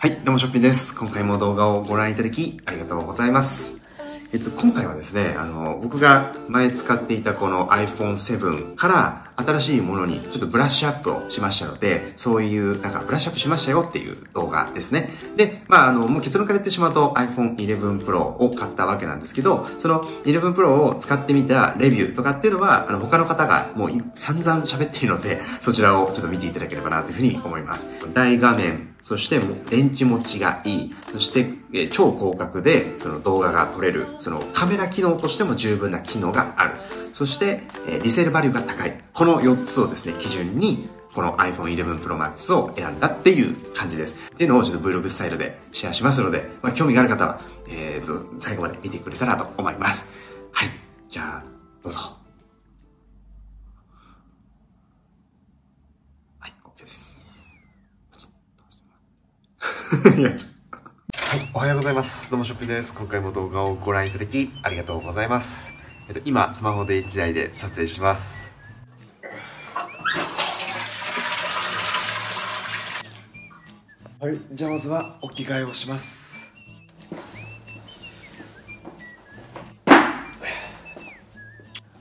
はい、どうもショッピンです。今回も動画をご覧いただきありがとうございます。えっと、今回はですね、あの、僕が前使っていたこの iPhone7 から新しいものにちょっとブラッシュアップをしましたので、そういう、なんかブラッシュアップしましたよっていう動画ですね。で、まあ、あの、もう結論から言ってしまうと iPhone 11 Pro を買ったわけなんですけど、その11 Pro を使ってみたレビューとかっていうのは、あの、他の方がもう散々喋っているので、そちらをちょっと見ていただければなというふうに思います。大画面、そして電池持ちがいい。そして、え超広角でその動画が撮れる。そのカメラ機能としても十分な機能がある。そして、えリセールバリューが高い。この4つをですね、基準に、この iPhone 11 Pro Max を選んだっていう感じです。っていうのをちょっと Vlog スタイルでシェアしますので、まあ、興味がある方は、えー、最後まで見てくれたらと思います。はい。じゃあ、どうぞ。はい、OK です。いや、ちょっと。はい、おはようございます。どうもショッピンです。今回も動画をご覧いただきありがとうございます。えっと、今、スマホで1台で撮影します。はい、じゃあまずはお着替えをします。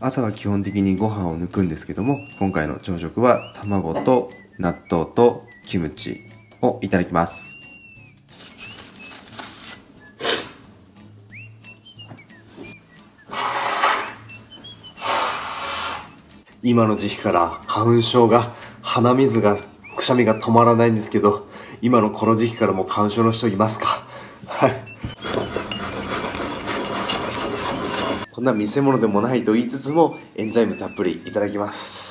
朝は基本的にご飯を抜くんですけども今回の朝食は卵と納豆とキムチをいただきます今の時期から花粉症が鼻水がくしゃみが止まらないんですけど今のこの時期からも花粉症の人いますか？はい。こんな見せ物でもないと言いつつもエンザイムたっぷりいただきます。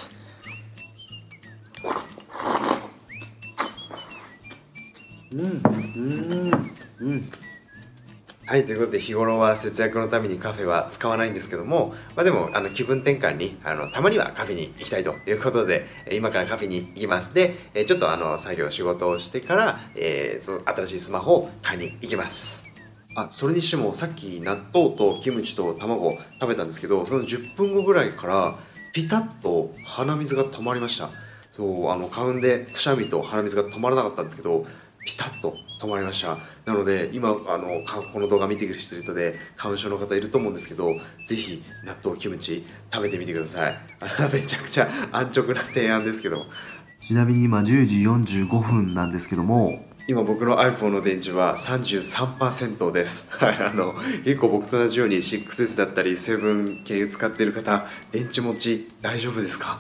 はいということで日頃は節約のためにカフェは使わないんですけども、まあ、でもあの気分転換にあのたまにはカフェに行きたいということで今からカフェに行きます。でちょっとあの作業仕事をしてから、えーその新しいスマホを買いに行きます。あそれにしてもさっき納豆とキムチと卵食べたんですけどその10分後ぐらいからピタッと鼻水が止まりました。そうあの花粉でくしゃみと鼻水が止まらなかったんですけどピタッと止まりましたなので今あのかこの動画見てくる人で花粉症の方いると思うんですけどぜひ納豆キムチ食べてみてくださいあ めちゃくちゃ安直な提案ですけどちなみに今10時45分なんですけども今僕の iPhone の電池は33%です。はい、あの結構僕と同じように 6S だったり7系使ってる方、電池持ち大丈夫ですか？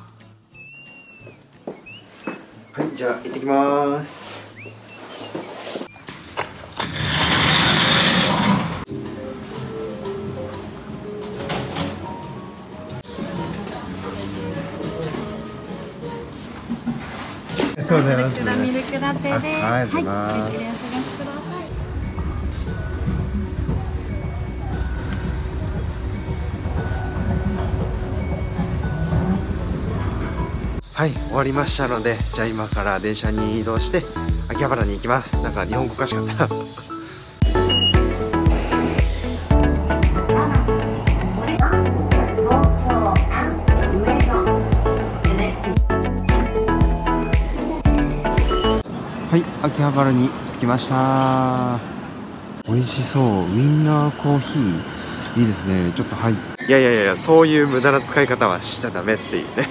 はい、じゃあ行ってきます。とうございます。こちらミルクラテです。あありがとうございますはい、ゆっくりお過ごしください。はい、終わりましたので、じゃあ今から電車に移動して秋葉原に行きます。なんか日本語おかしかった。秋葉原に着きました。美味しそう。ウィンナーコーヒー。いいですね。ちょっとはい。いやいやいや、そういう無駄な使い方はしちゃダメっていうね。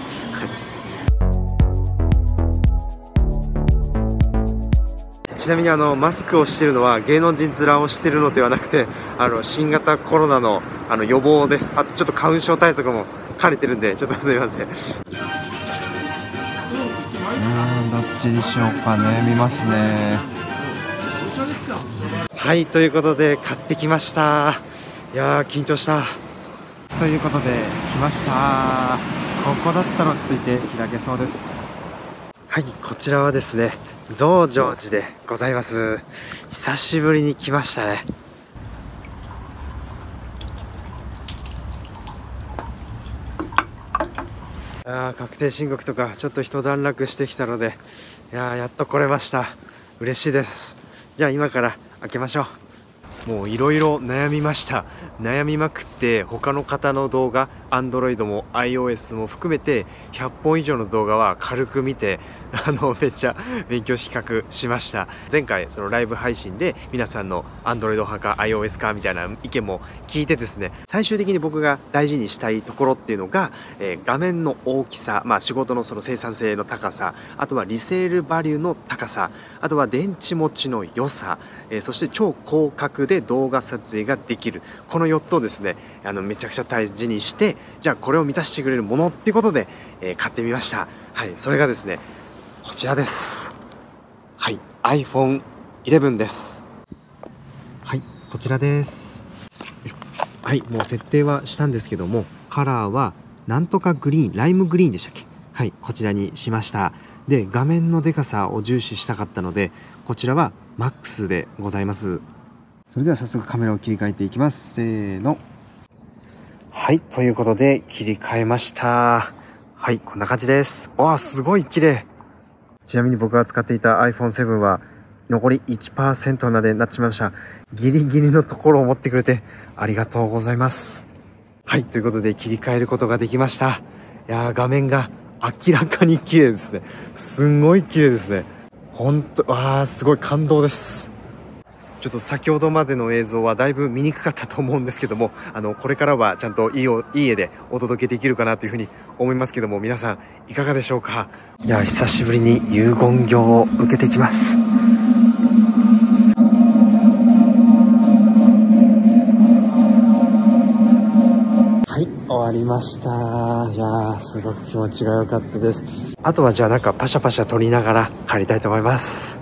ちなみにあのマスクをしているのは芸能人面をしているのではなくてあの新型コロナのあの予防ですあとちょっと花粉症対策も兼ねてるんでちょっとすみませんちにしようか悩みますね。はいということで買ってきました。いやー緊張した。ということで来ました。ここだったら落ち着いて開けそうです。はいこちらはですね増上寺でございます。久しぶりに来ましたね。あー確定申告とかちょっと一段落してきたのでいやーやっと来れました。嬉しいです。じゃあ今から開けましょう。もういろいろ悩みました。悩みまくって他の方の動画 Android も iOS も含めて100本以上の動画は軽く見て あのめっちゃ勉強比較しました。前回そのライブ配信で皆さんの Android 派か iOS かみたいな意見も聞いてですね最終的に僕が大事にしたいところっていうのが、えー画面の大きさ、まあ、仕事のその生産性の高さあとはリセールバリューの高さあとは電池持ちの良さ、えーそして超広角で動画撮影ができる。この4つをですねあのめちゃくちゃ大事にしてじゃあこれを満たしてくれるものっていうことで、えー買ってみました。はいそれがですねこちらです。はい iPhone11 です。はいこちらです。はいもう設定はしたんですけどもカラーはなんとかグリーンライムグリーンでしたっけ？はいこちらにしました。で画面のでかさを重視したかったのでこちらは MAX でございます。それでは早速カメラを切り替えていきます。せーの。はいということで切り替えました。はいこんな感じです。わあすごい綺麗。ちなみに僕が使っていた iPhone7 は残り1%までなってしまいました。ギリギリのところを持ってくれてありがとうございます。はいということで切り替えることができました。いやー画面が明らかに綺麗ですね。すんごい綺麗ですね。本当わーすごい感動です。ちょっと先ほどまでの映像はだいぶ見にくかったと思うんですけどもあのこれからはちゃんといいおいい絵でお届けできるかなというふうに思いますけども皆さんいかがでしょうか？いや久しぶりに遺言業を受けてきます。はい終わりました。いやーすごく気持ちが良かったです。あとはじゃあなんかパシャパシャ撮りながら帰りたいと思います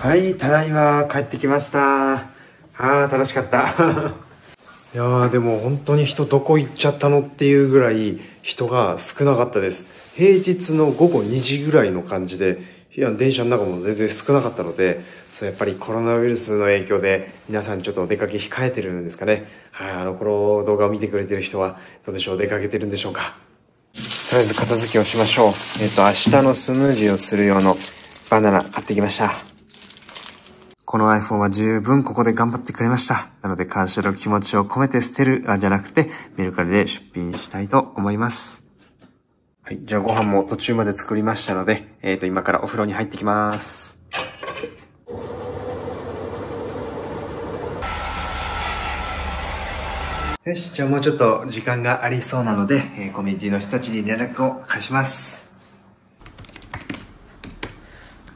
はい、ただいま帰ってきました。あー、楽しかった。いやー、でも本当に人どこ行っちゃったのっていうぐらい人が少なかったです。平日の午後2時ぐらいの感じで、いや、電車の中も全然少なかったので、そうやっぱりコロナウイルスの影響で皆さんちょっとお出かけ控えてるんですかね。はい、あの、この動画を見てくれてる人はどうでしょう、出かけてるんでしょうか。とりあえず片付けをしましょう。えっ、と、明日のスムージーをする用のバナナ買ってきました。この iPhone は十分ここで頑張ってくれました。なので感謝の気持ちを込めて捨てるあじゃなくてメルカリで出品したいと思います。はい。じゃあご飯も途中まで作りましたので、えっ、と今からお風呂に入ってきます。よし、じゃあもうちょっと時間がありそうなので、えーコミュニティの人たちに連絡を返します。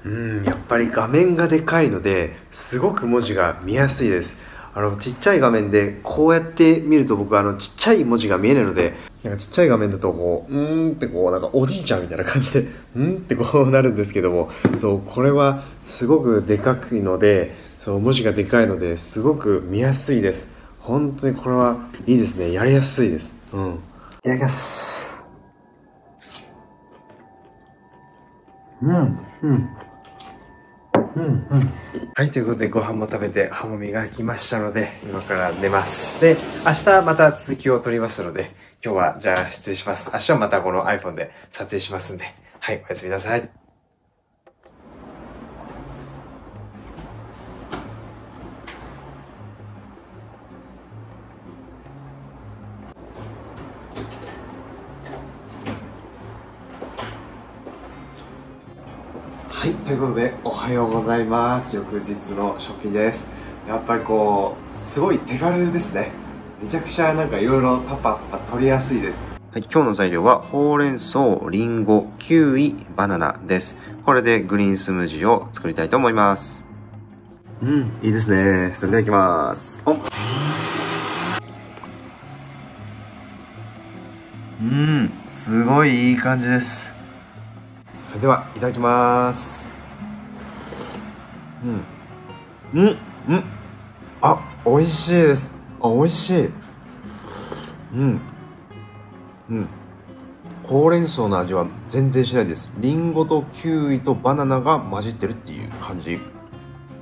うん、やっぱり画面がでかいのですごく文字が見やすいです。あのちっちゃい画面でこうやって見ると僕あのちっちゃい文字が見えないのでなんかちっちゃい画面だとこううーんってこうなんかおじいちゃんみたいな感じでうんってこうなるんですけどもそうこれはすごくでかくのでそう文字がでかいのですごく見やすいです。本当にこれはいいですね。やりやすいです。うん。いただきます。うんうん。はい、ということでご飯も食べて歯も磨きましたので、今から寝ます。で、明日また続きを撮りますので、今日はじゃあ失礼します。明日はまたこの iPhone で撮影しますんで、はい、おやすみなさい。ということで、おはようございます。翌日のショッピングです。やっぱりこう、すごい手軽ですね。めちゃくちゃなんかいろいろパッパッパ取りやすいです。はい、今日の材料は、ほうれん草、りんご、キウイ、バナナです。これでグリーンスムージーを作りたいと思います。うん、いいですね。それではいきます。オンうん、すごいいい感じです。それではいただきますうん。うんうん。あ美味しいです。あ美味しい。うん。うん。ほうれん草の味は全然しないです。りんごとキウイとバナナが混じってるっていう感じ。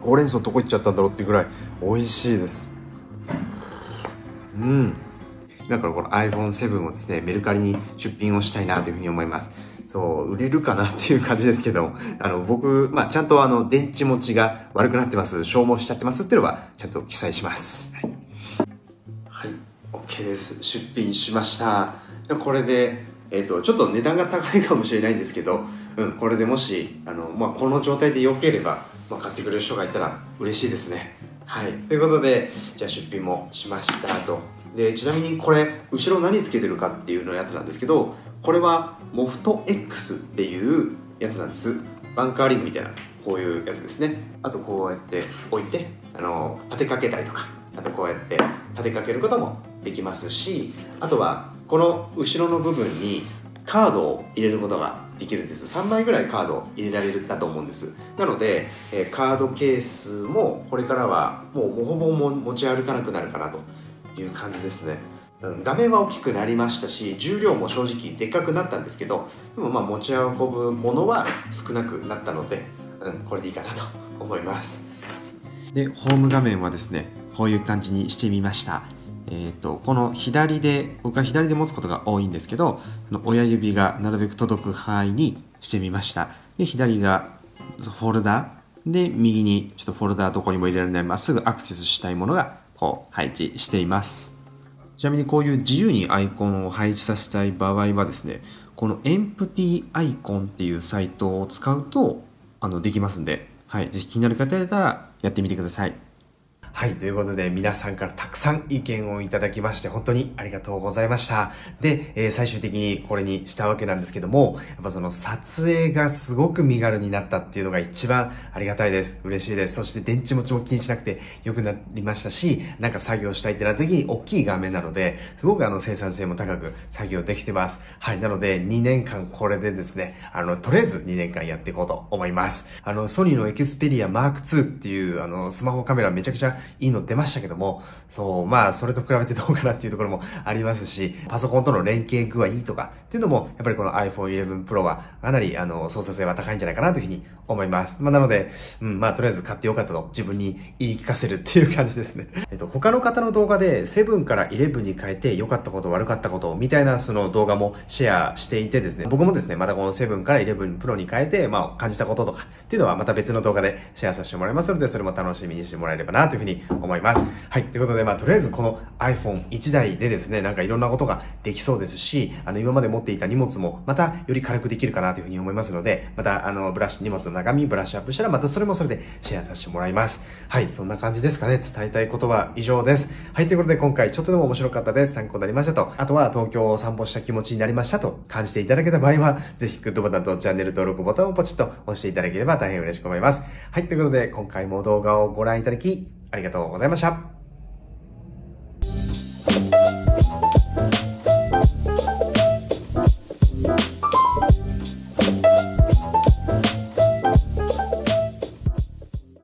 ほうれん草どこ行っちゃったんだろうっていうぐらい美味しいです。うん。今からこの iPhone7 をですねメルカリに出品をしたいなというふうに思います。そう売れるかなっていう感じですけど あの僕、まあ、ちゃんとあの電池持ちが悪くなってます。消耗しちゃってますっていうのはちゃんと記載します。はい、はい、OK です。出品しました。これでえーと、ちょっと値段が高いかもしれないんですけど、うん、これでもしあの、まあ、この状態で良ければ、まあ、買ってくれる人がいたら嬉しいですね。はい、ということでじゃあ出品もしましたと。でちなみにこれ後ろ何つけてるかっていうのやつなんですけどこれはモフト X っていうやつなんです。バンカーリングみたいなこういうやつですね。あとこうやって置いてあの立てかけたりとかあとこうやって立てかけることもできますしあとはこの後ろの部分にカードを入れることができるんです。3枚ぐらいカードを入れられるだと思うんです。なので、えカードケースもこれからはもうほぼ持ち歩かなくなるかなという感じですね。画面は大きくなりましたし重量も正直でっかくなったんですけどでもまあ持ち運ぶものは少なくなったので、うん、これでいいかなと思います。でホーム画面はですねこういう感じにしてみました。えーと、この左で僕は左で持つことが多いんですけどその親指がなるべく届く範囲にしてみました。で左がフォルダ。で右にちょっとフォルダどこにも入れられないまっすぐアクセスしたいものがこう配置しています。ちなみにこういう自由にアイコンを配置させたい場合はですねこの Empty アイコンっていうサイトを使うとあのできますんで、はい、ぜひ気になる方いたらやってみてください。はい、ということで皆さんからたくさん意見をいただきまして本当にありがとうございました。で、えー、最終的にこれにしたわけなんですけども、やっぱその撮影がすごく身軽になったっていうのが一番ありがたいです。嬉しいです。そして電池持ちも気にしなくて良くなりましたし、なんか作業したいってなった時に大きい画面なので、すごくあの生産性も高く作業できてます。はい、なので2年間これでですね、あの、とりあえず2年間やっていこうと思います。あの、ソニーのエクスペリア Mark II っていうあの、スマホカメラめちゃくちゃいいの出ましたけども、そう、まあ、それと比べてどうかなっていうところもありますし、パソコンとの連携具合とかっていうのも、やっぱりこの iPhone 11 Pro はかなり、あの、操作性は高いんじゃないかなというふうに思います。まあ、なので、うん、まあ、とりあえず買ってよかったと自分に言い聞かせるっていう感じですね。えっと、他の方の動画で7から11に変えて良かったこと悪かったことみたいなその動画もシェアしていてですね、僕もですね、またこの7から11 Pro に変えて、まあ、感じたこととかっていうのはまた別の動画でシェアさせてもらいますので、それも楽しみにしてもらえればなというふうに思います。はい。ということで、まあ、とりあえずこの iPhone1 台でですね、なんかいろんなことができそうですし、あの、今まで持っていた荷物もまたより軽くできるかなというふうに思いますので、また、あの、ブラシ、荷物の中身ブラッシュアップしたら、またそれもそれでシェアさせてもらいます。はい。そんな感じですかね。伝えたいことは以上です。はい。ということで、今回ちょっとでも面白かったです。参考になりましたと。あとは東京を散歩した気持ちになりましたと感じていただけた場合は、ぜひグッドボタンとチャンネル登録ボタンをポチッと押していただければ大変嬉しく思います。はい。ということで、今回も動画をご覧いただき、ありがとうございました。